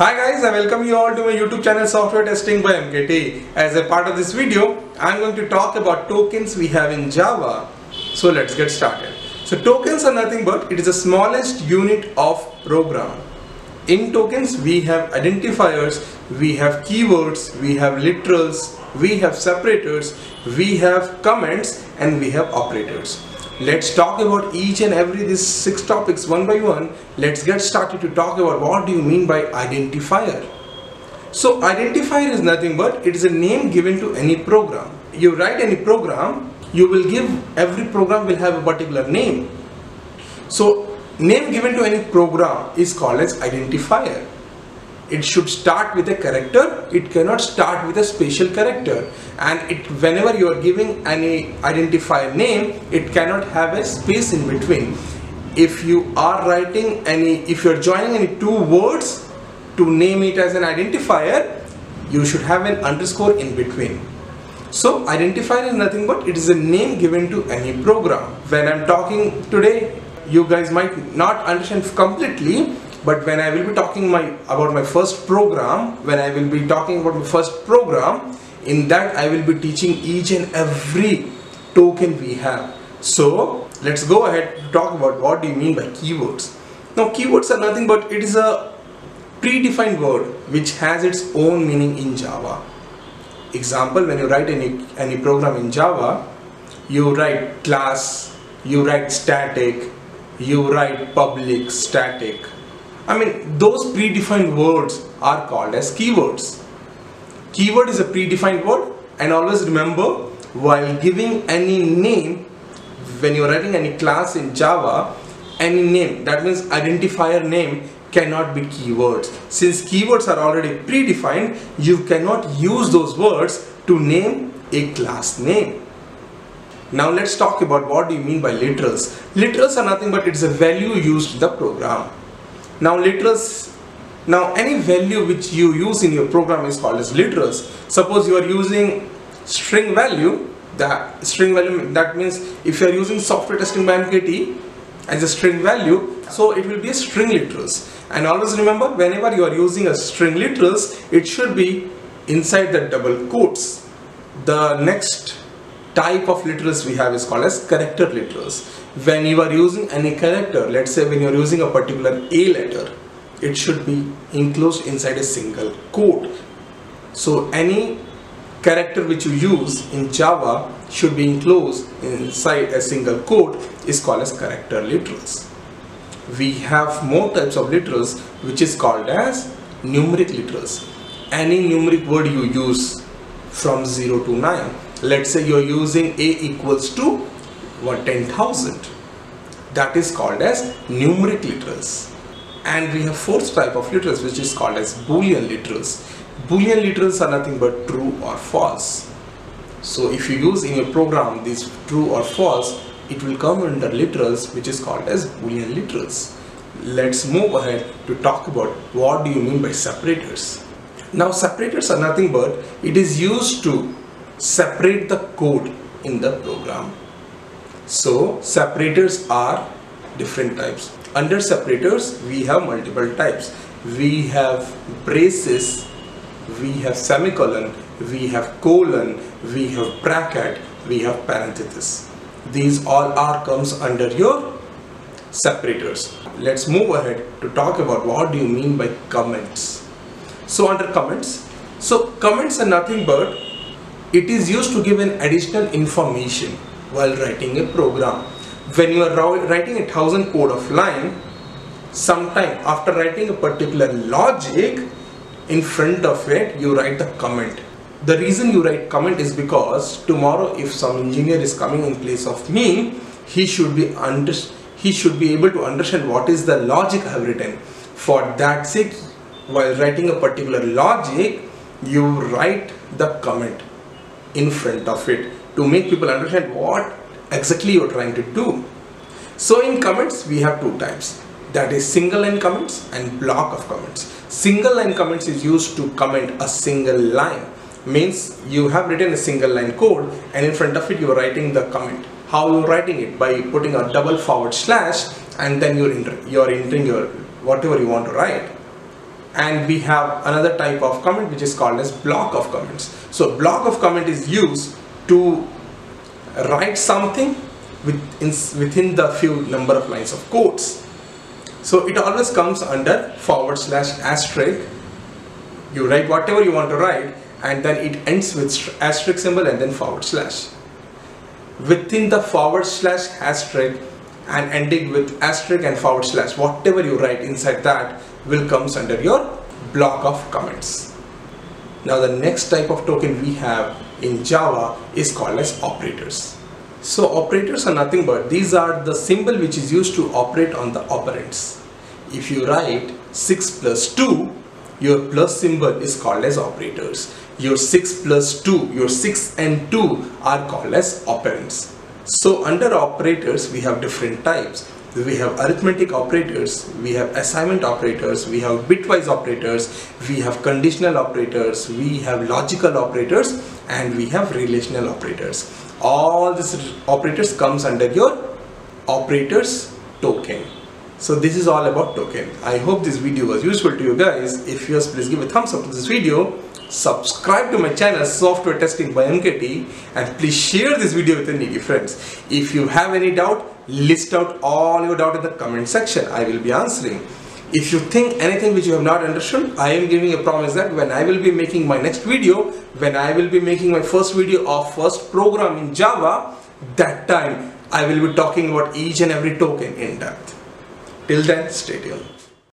Hi guys, I welcome you all to my YouTube channel Software Testing by MKT. As a part of this video, I'm going to talk about tokens we have in Java. So let's get started. So tokens are nothing but it is the smallest unit of program. In tokens we have identifiers, we have keywords, we have literals, we have separators, we have comments and we have operators. Let's talk about each and every these six topics one by one. Let's get started to talk about what do you mean by identifier. So identifier is nothing but it is a name given to any program. You write any program, you will give every program will have a particular name. So name given to any program is called as identifier it should start with a character it cannot start with a special character. And it whenever you are giving any identifier name it cannot have a space in between. If you are writing any if you are joining any two words to name it as an identifier you should have an underscore in between. So identifier is nothing but it is a name given to any program. When i'm talking today you guys might not understand completely but when I will be talking my about my first program when I will be talking about my first program in that I will be teaching each and every token we have. So let's go ahead to talk about what do you mean by keywords. Now keywords are nothing but it is a predefined word which has its own meaning in Java. Example when you write any any program in Java you write class you write static you write public static I mean, those predefined words are called as keywords. Keyword is a predefined word and always remember while giving any name, when you're writing any class in Java, any name, that means identifier name cannot be keywords. Since keywords are already predefined, you cannot use those words to name a class name. Now let's talk about what do you mean by literals. Literals are nothing but it's a value used in the program now literals, now any value which you use in your program is called as literals. Suppose you are using string value, that string value that means if you are using software testing by MKT as a string value, so it will be a string literals. And always remember whenever you are using a string literals, it should be inside the double quotes. The next type of literals we have is called as character literals. When you are using any character let's say when you are using a particular a letter it should be enclosed inside a single quote. So any character which you use in java should be enclosed inside a single quote is called as character literals. We have more types of literals which is called as numeric literals. Any numeric word you use from 0 to 9 let's say you're using a equals to what 10,000 that is called as numeric literals. And we have fourth type of literals which is called as boolean literals. Boolean literals are nothing but true or false. So if you use in your program these true or false it will come under literals which is called as boolean literals. Let's move ahead to talk about what do you mean by separators. Now separators are nothing but it is used to separate the code in the program so separators are different types. Under separators we have multiple types. We have braces, we have semicolon, we have colon, we have bracket, we have parenthesis. These all are comes under your separators. Let's move ahead to talk about what do you mean by comments. So under comments, so comments are nothing but it is used to give an additional information while writing a program. When you are writing a thousand code of line, sometime after writing a particular logic, in front of it you write the comment. The reason you write comment is because tomorrow if some engineer is coming in place of me, he should be under he should be able to understand what is the logic I have written. For that sake, while writing a particular logic, you write the comment in front of it to make people understand what exactly you're trying to do. So in comments we have two types that is single line comments and block of comments. Single line comments is used to comment a single line means you have written a single line code and in front of it you are writing the comment. How you are writing it? By putting a double forward slash and then you're, you're entering your whatever you want to write. And we have another type of comment which is called as block of comments. So block of comment is used to write something within, within the few number of lines of quotes. So it always comes under forward slash asterisk. You write whatever you want to write and then it ends with asterisk symbol and then forward slash. Within the forward slash asterisk and ending with asterisk and forward slash, whatever you write inside that will comes under your block of comments. Now the next type of token we have in Java is called as operators. So operators are nothing but these are the symbol which is used to operate on the operands. If you write 6 plus 2, your plus symbol is called as operators. Your 6 plus 2, your 6 and 2 are called as operands. So under operators we have different types we have arithmetic operators, we have assignment operators, we have bitwise operators, we have conditional operators, we have logical operators and we have relational operators. All these operators comes under your operators token. So this is all about token. I hope this video was useful to you guys. If yes, please give a thumbs up to this video subscribe to my channel software testing by MKT and please share this video with your needy friends. If you have any doubt, list out all your doubt in the comment section. I will be answering. If you think anything which you have not understood, I am giving a promise that when I will be making my next video, when I will be making my first video of first program in Java, that time I will be talking about each and every token in depth. Till then, stay tuned.